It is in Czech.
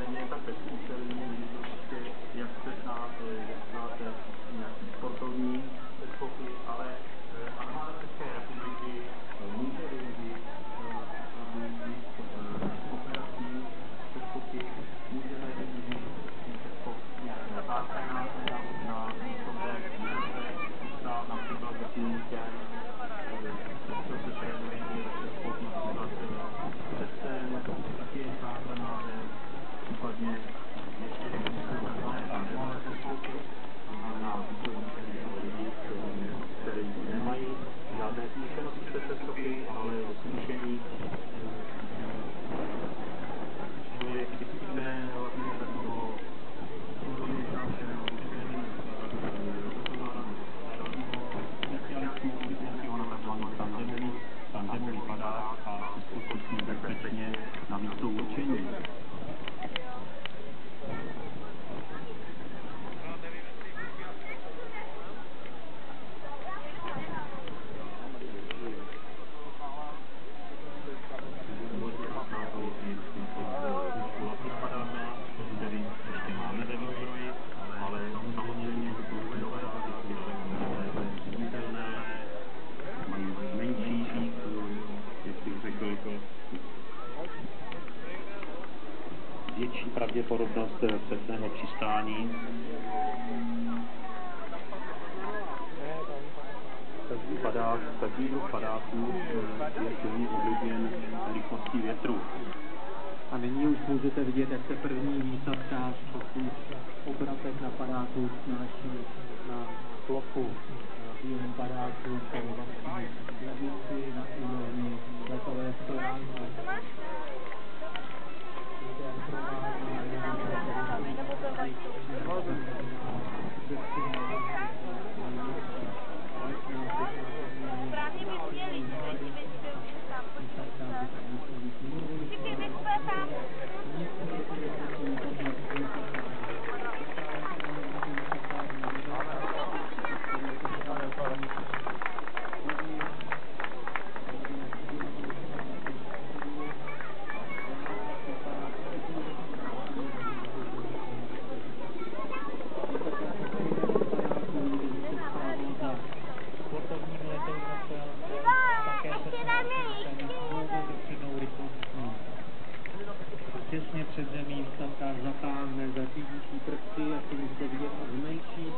není jako tak pesnice, není to prostě, jak se znáte, jak znáte nějaký sportovní skoky, ale máme dokončení eh, eh, větší pravděpodobnost přesného přistání. Každý padák, každý druh padáků eh, je silně ovlivněn rychlostí větru. A nyní už můžete vidět, jak se první výsadka obratek na padáku na naší těsně před zemí, tam tak zatáhne, zatíží prsty, jak to můžete vidět, a zmenší.